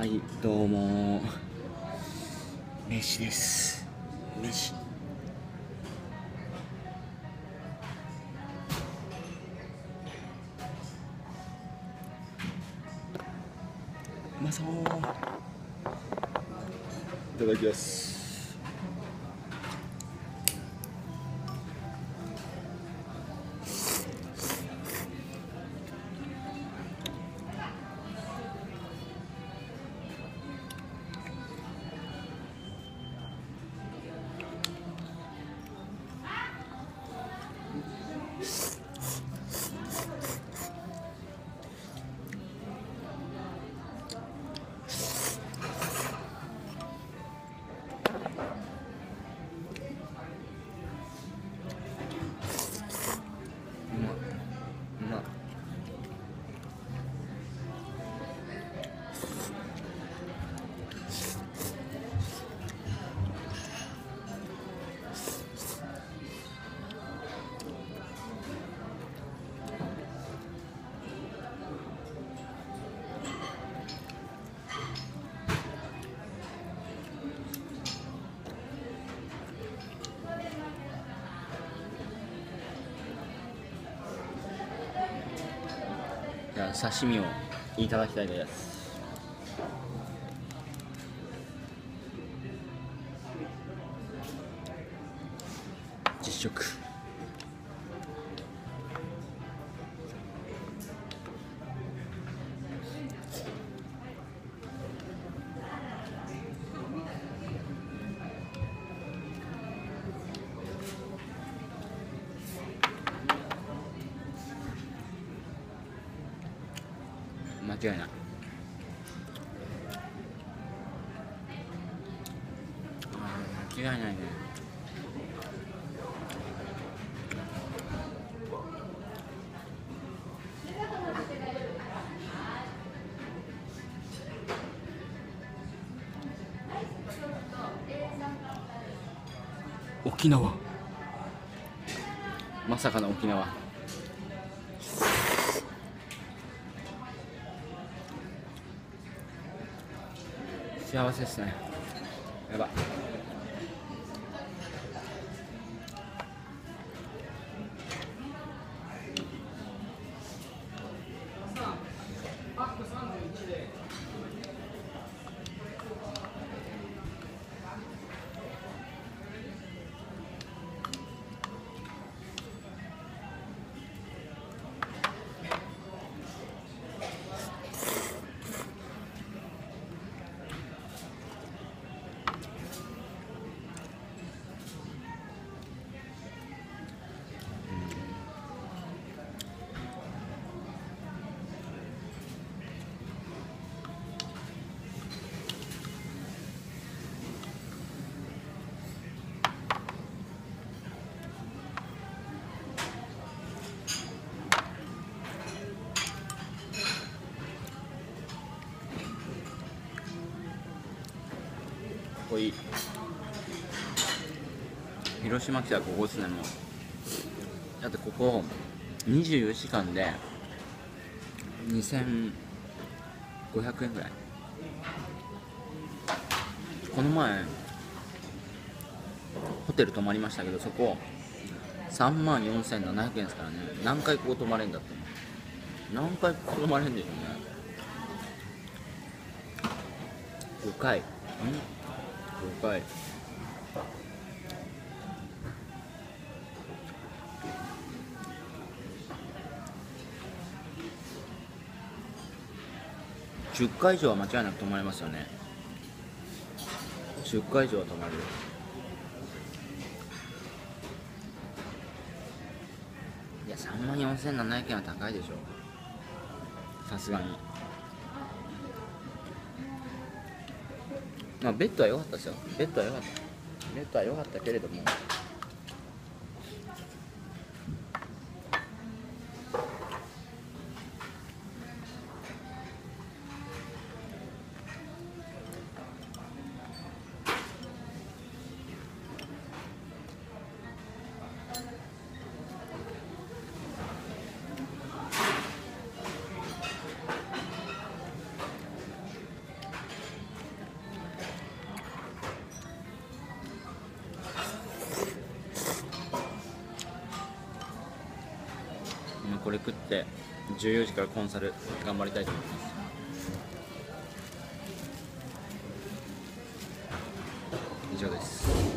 はいどうも。飯です。飯。うまそういただきます刺身をいただきたいです。実食。間違いない。あー間違いないね。沖縄。まさかの沖縄幸せですね。やば。いこいい。広島来たらここですねもう。だってここ24時間で2500円ぐらい。この前ホテル泊まりましたけどそこ3万4700円ですからね。何回ここ泊まれんだって。何回ここ泊まれんでしょうね。5回ん5回10回以上は間違いなく泊まれますよね。10回以上は泊まれるいや3万4700円は高いでしょ。さすがに。まあベッドは良かったですよ。ベッドは良かった。ベッドは良かったけれども。これ食って14時からコンサル頑張りたいと思います。以上です。